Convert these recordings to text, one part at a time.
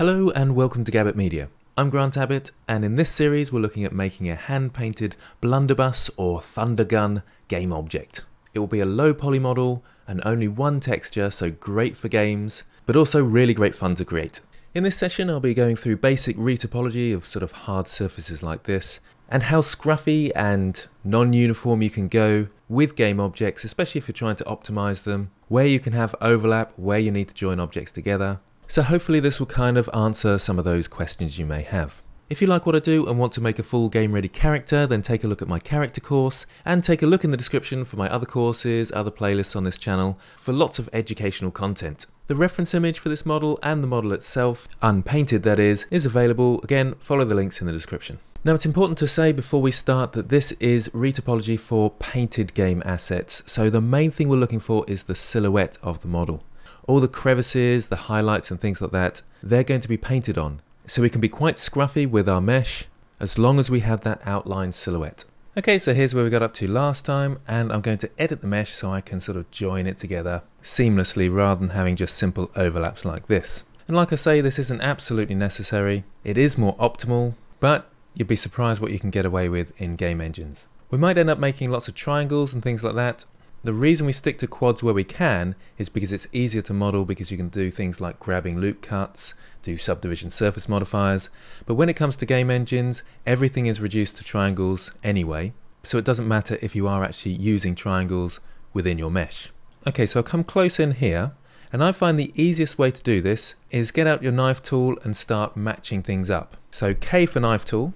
Hello and welcome to Gabbitt Media. I'm Grant Abbitt, and in this series we're looking at making a hand-painted blunderbuss or thundergun game object. It will be a low poly model and only one texture, so great for games, but also really great fun to create. In this session I'll be going through basic retopology of sort of hard surfaces like this, and how scruffy and non-uniform you can go with game objects, especially if you're trying to optimize them, where you can have overlap, where you need to join objects together, so hopefully this will kind of answer some of those questions you may have. If you like what I do and want to make a full game ready character, then take a look at my character course and take a look in the description for my other courses, other playlists on this channel for lots of educational content. The reference image for this model and the model itself, unpainted that is, is available. Again, follow the links in the description. Now it's important to say before we start that this is retopology for painted game assets, so the main thing we're looking for is the silhouette of the model all the crevices, the highlights and things like that, they're going to be painted on. So we can be quite scruffy with our mesh as long as we have that outline silhouette. Okay, so here's where we got up to last time, and I'm going to edit the mesh so I can sort of join it together seamlessly rather than having just simple overlaps like this. And like I say, this isn't absolutely necessary. It is more optimal, but you'd be surprised what you can get away with in game engines. We might end up making lots of triangles and things like that, the reason we stick to quads where we can is because it's easier to model because you can do things like grabbing loop cuts, do subdivision surface modifiers, but when it comes to game engines, everything is reduced to triangles anyway, so it doesn't matter if you are actually using triangles within your mesh. Okay, so I'll come close in here, and I find the easiest way to do this is get out your knife tool and start matching things up. So K for knife tool,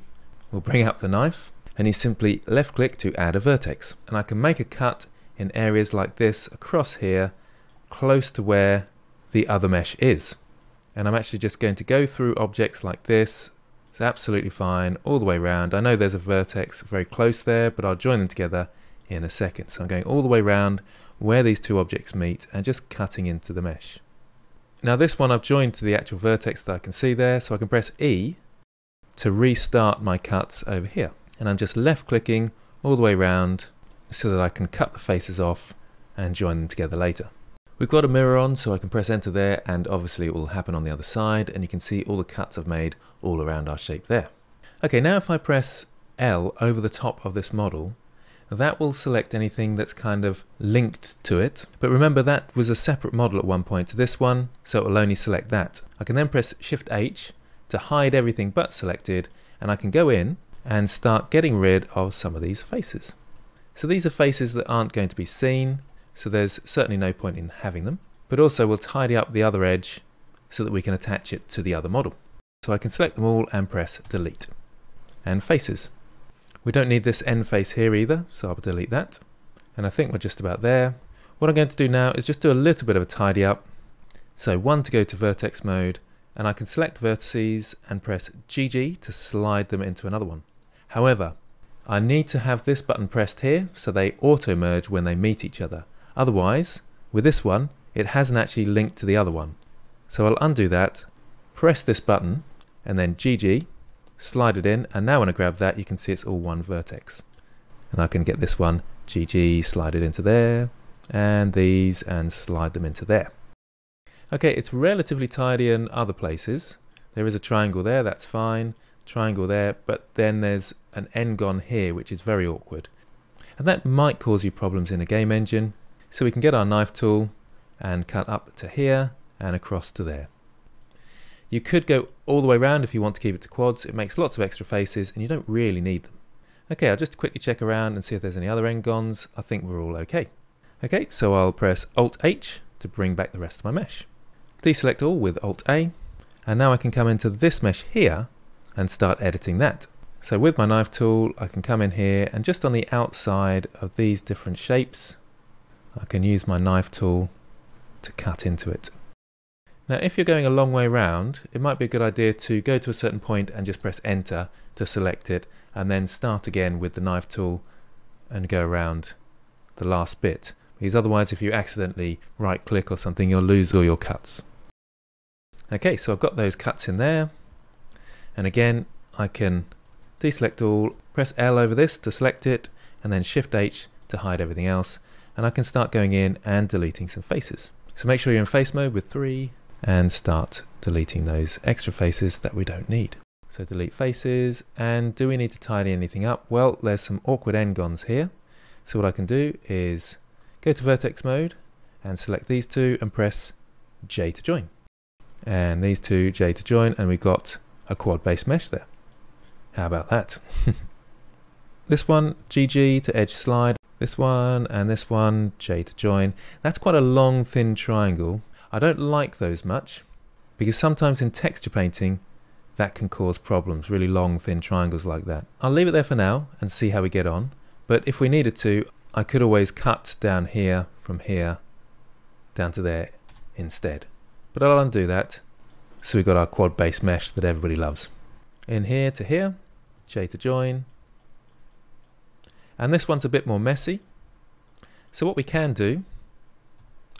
we'll bring up the knife, and you simply left click to add a vertex. And I can make a cut in areas like this across here close to where the other mesh is. And I'm actually just going to go through objects like this. It's absolutely fine all the way around. I know there's a vertex very close there, but I'll join them together in a second. So I'm going all the way around where these two objects meet and just cutting into the mesh. Now this one I've joined to the actual vertex that I can see there, so I can press E to restart my cuts over here. And I'm just left clicking all the way around so that I can cut the faces off and join them together later. We've got a mirror on so I can press enter there and obviously it will happen on the other side and you can see all the cuts I've made all around our shape there. Okay now if I press L over the top of this model that will select anything that's kind of linked to it but remember that was a separate model at one point to this one so it will only select that. I can then press shift H to hide everything but selected and I can go in and start getting rid of some of these faces. So these are faces that aren't going to be seen, so there's certainly no point in having them. But also we'll tidy up the other edge so that we can attach it to the other model. So I can select them all and press delete. And faces. We don't need this end face here either, so I'll delete that. And I think we're just about there. What I'm going to do now is just do a little bit of a tidy up. So one to go to vertex mode, and I can select vertices and press GG to slide them into another one. However, I need to have this button pressed here so they auto merge when they meet each other. Otherwise, with this one, it hasn't actually linked to the other one. So I'll undo that, press this button, and then GG, slide it in, and now when I grab that, you can see it's all one vertex. And I can get this one, GG, slide it into there, and these, and slide them into there. Okay, it's relatively tidy in other places. There is a triangle there, that's fine triangle there, but then there's an n-gon here, which is very awkward. And that might cause you problems in a game engine. So we can get our knife tool and cut up to here and across to there. You could go all the way around if you want to keep it to quads. It makes lots of extra faces and you don't really need them. Okay, I'll just quickly check around and see if there's any other n-gons. I think we're all okay. Okay, so I'll press Alt-H to bring back the rest of my mesh. Deselect all with Alt-A. And now I can come into this mesh here and start editing that. So with my knife tool, I can come in here and just on the outside of these different shapes, I can use my knife tool to cut into it. Now if you're going a long way round, it might be a good idea to go to a certain point and just press enter to select it and then start again with the knife tool and go around the last bit. Because otherwise if you accidentally right click or something you'll lose all your cuts. Okay, so I've got those cuts in there. And again, I can deselect all, press L over this to select it, and then Shift H to hide everything else. And I can start going in and deleting some faces. So make sure you're in face mode with three and start deleting those extra faces that we don't need. So delete faces, and do we need to tidy anything up? Well, there's some awkward n-gons here. So what I can do is go to vertex mode and select these two and press J to join. And these two J to join, and we've got a quad base mesh there. How about that? this one, GG to edge slide. This one and this one, J to join. That's quite a long, thin triangle. I don't like those much because sometimes in texture painting, that can cause problems, really long thin triangles like that. I'll leave it there for now and see how we get on. But if we needed to, I could always cut down here from here down to there instead. But I'll undo that. So we've got our quad base mesh that everybody loves. In here to here, J to join. And this one's a bit more messy. So what we can do,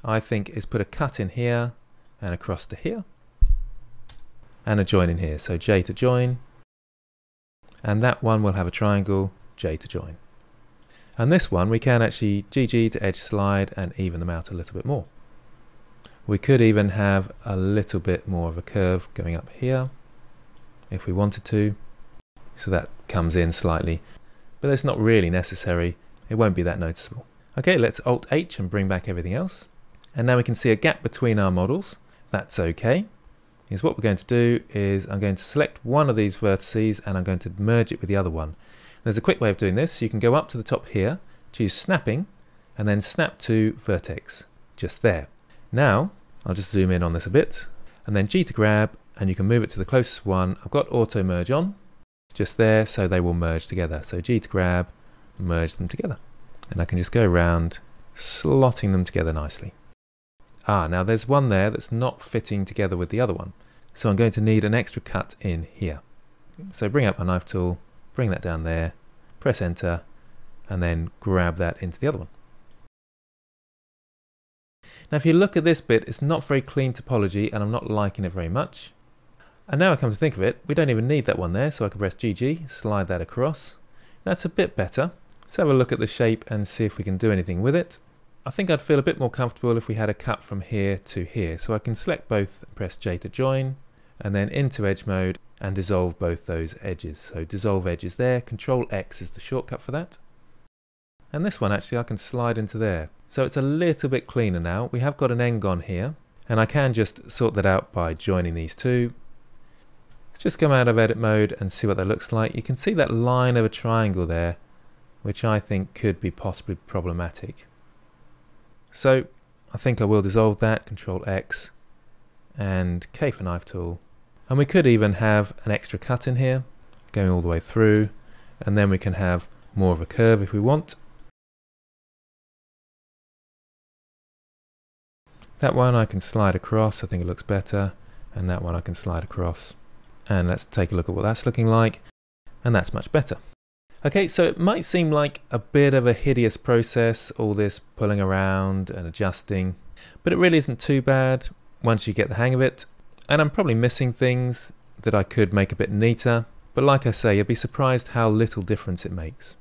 I think, is put a cut in here and across to here and a join in here. So J to join, and that one will have a triangle, J to join. And this one we can actually GG to edge slide and even them out a little bit more. We could even have a little bit more of a curve going up here if we wanted to. So that comes in slightly, but it's not really necessary. It won't be that noticeable. Okay, let's Alt H and bring back everything else. And now we can see a gap between our models. That's okay is what we're going to do is I'm going to select one of these vertices and I'm going to merge it with the other one. There's a quick way of doing this. You can go up to the top here, choose snapping, and then snap to vertex, just there. Now, I'll just zoom in on this a bit, and then G to grab, and you can move it to the closest one. I've got auto merge on, just there, so they will merge together. So G to grab, merge them together. And I can just go around, slotting them together nicely. Ah, now there's one there that's not fitting together with the other one. So I'm going to need an extra cut in here. So bring up my knife tool, bring that down there, press enter, and then grab that into the other one. Now if you look at this bit, it's not very clean topology and I'm not liking it very much. And now I come to think of it, we don't even need that one there, so I can press GG, slide that across. That's a bit better. Let's have a look at the shape and see if we can do anything with it. I think I'd feel a bit more comfortable if we had a cut from here to here. So I can select both, press J to join, and then into edge mode and dissolve both those edges. So dissolve edges there, Control X is the shortcut for that. And this one actually I can slide into there. So it's a little bit cleaner now. We have got an n-gon here, and I can just sort that out by joining these two. Let's just come out of edit mode and see what that looks like. You can see that line of a triangle there, which I think could be possibly problematic. So I think I will dissolve that, Control X and K for knife tool. And we could even have an extra cut in here, going all the way through, and then we can have more of a curve if we want. That one I can slide across, I think it looks better, and that one I can slide across. And let's take a look at what that's looking like, and that's much better. Okay, so it might seem like a bit of a hideous process, all this pulling around and adjusting, but it really isn't too bad once you get the hang of it. And I'm probably missing things that I could make a bit neater, but like I say, you'll be surprised how little difference it makes.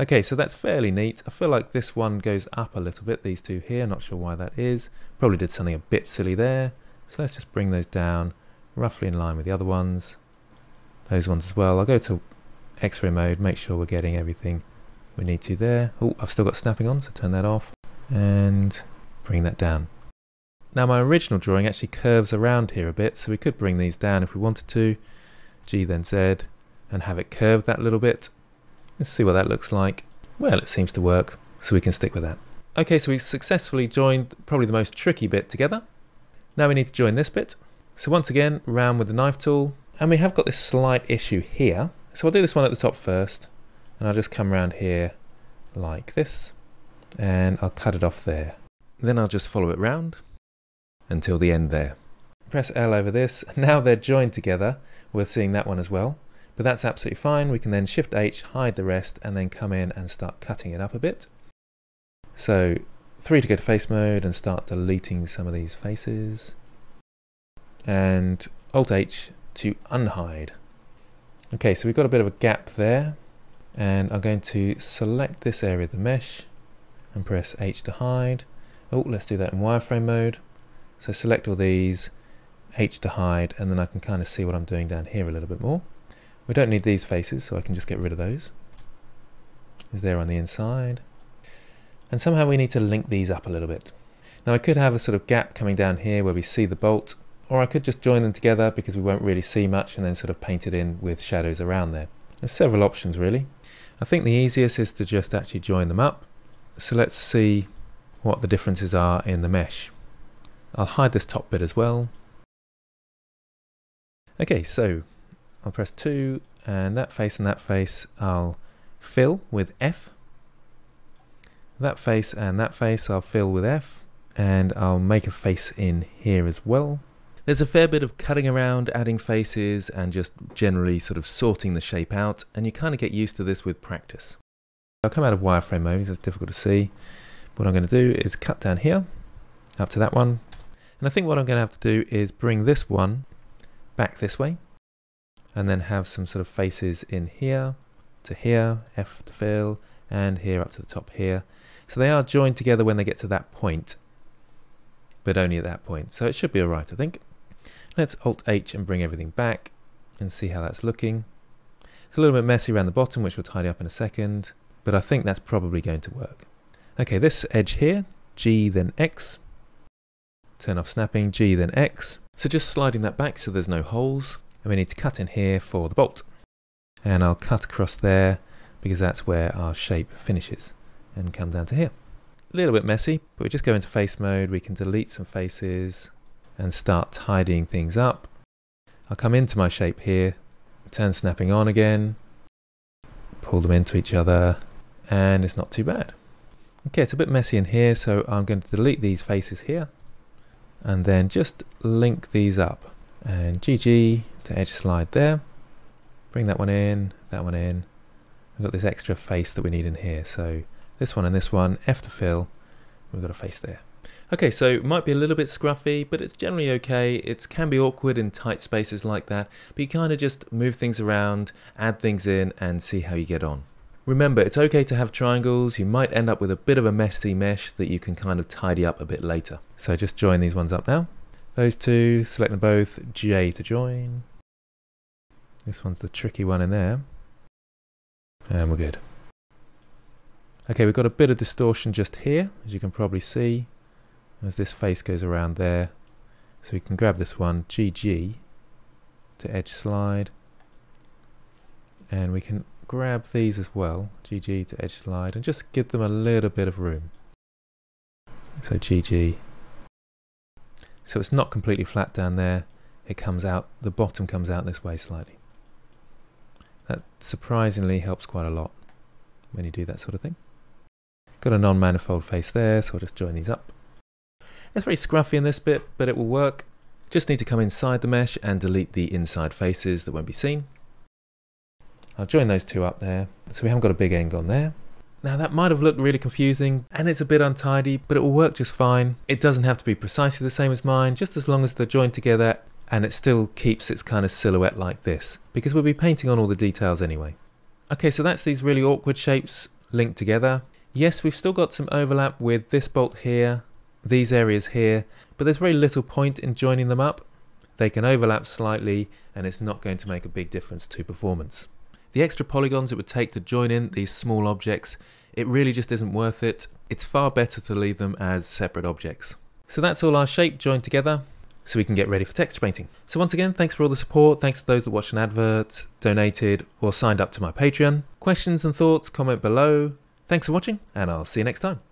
Okay, so that's fairly neat. I feel like this one goes up a little bit, these two here, not sure why that is. Probably did something a bit silly there. So let's just bring those down roughly in line with the other ones. Those ones as well. I'll go to x-ray mode, make sure we're getting everything we need to there. Oh, I've still got snapping on, so turn that off and bring that down. Now my original drawing actually curves around here a bit, so we could bring these down if we wanted to. G then Z and have it curved that little bit. Let's see what that looks like. Well, it seems to work, so we can stick with that. Okay, so we've successfully joined probably the most tricky bit together. Now we need to join this bit. So once again, round with the knife tool, and we have got this slight issue here so I'll do this one at the top first, and I'll just come around here like this, and I'll cut it off there. Then I'll just follow it round until the end there. Press L over this, now they're joined together. We're seeing that one as well, but that's absolutely fine. We can then Shift H, hide the rest, and then come in and start cutting it up a bit. So 3 to go to face mode and start deleting some of these faces. And Alt H to unhide. Okay, so we've got a bit of a gap there and I'm going to select this area of the mesh and press H to hide. Oh, let's do that in wireframe mode. So select all these H to hide, and then I can kind of see what I'm doing down here a little bit more. We don't need these faces, so I can just get rid of those. Is there on the inside. And somehow we need to link these up a little bit. Now I could have a sort of gap coming down here where we see the bolt, or I could just join them together because we won't really see much and then sort of paint it in with shadows around there. There's several options really. I think the easiest is to just actually join them up. So let's see what the differences are in the mesh. I'll hide this top bit as well. Okay, so I'll press 2 and that face and that face I'll fill with F. That face and that face I'll fill with F and I'll make a face in here as well. There's a fair bit of cutting around, adding faces, and just generally sort of sorting the shape out, and you kind of get used to this with practice. I'll come out of wireframe mode because it's difficult to see. What I'm going to do is cut down here, up to that one, and I think what I'm going to have to do is bring this one back this way, and then have some sort of faces in here, to here, F to fill, and here up to the top here. So they are joined together when they get to that point, but only at that point. So it should be alright, I think. Let's Alt H and bring everything back and see how that's looking. It's a little bit messy around the bottom, which we'll tidy up in a second, but I think that's probably going to work. Okay, this edge here, G then X. Turn off snapping, G then X. So just sliding that back so there's no holes. And we need to cut in here for the bolt. And I'll cut across there because that's where our shape finishes and come down to here. A little bit messy, but we just go into face mode. We can delete some faces, and start tidying things up. I'll come into my shape here, turn snapping on again, pull them into each other, and it's not too bad. Okay, it's a bit messy in here, so I'm going to delete these faces here, and then just link these up. And GG to edge slide there. Bring that one in, that one in. We've got this extra face that we need in here, so this one and this one, F to fill, we've got a face there. Okay, so it might be a little bit scruffy, but it's generally okay. It can be awkward in tight spaces like that, but you kind of just move things around, add things in, and see how you get on. Remember, it's okay to have triangles. You might end up with a bit of a messy mesh that you can kind of tidy up a bit later. So just join these ones up now. Those two, select them both, J to join. This one's the tricky one in there. And we're good. Okay, we've got a bit of distortion just here, as you can probably see as this face goes around there. So we can grab this one, GG, to edge slide. And we can grab these as well, GG to edge slide, and just give them a little bit of room. So GG. So it's not completely flat down there. It comes out, the bottom comes out this way slightly. That surprisingly helps quite a lot when you do that sort of thing. Got a non-manifold face there, so I'll just join these up. It's very scruffy in this bit, but it will work. Just need to come inside the mesh and delete the inside faces that won't be seen. I'll join those two up there. So we haven't got a big n-gon there. Now that might have looked really confusing and it's a bit untidy, but it will work just fine. It doesn't have to be precisely the same as mine, just as long as they're joined together and it still keeps its kind of silhouette like this, because we'll be painting on all the details anyway. Okay, so that's these really awkward shapes linked together. Yes, we've still got some overlap with this bolt here these areas here, but there's very little point in joining them up. They can overlap slightly and it's not going to make a big difference to performance. The extra polygons it would take to join in these small objects, it really just isn't worth it. It's far better to leave them as separate objects. So that's all our shape joined together so we can get ready for texture painting. So once again, thanks for all the support. Thanks to those that watched an advert, donated, or signed up to my Patreon. Questions and thoughts, comment below. Thanks for watching, and I'll see you next time.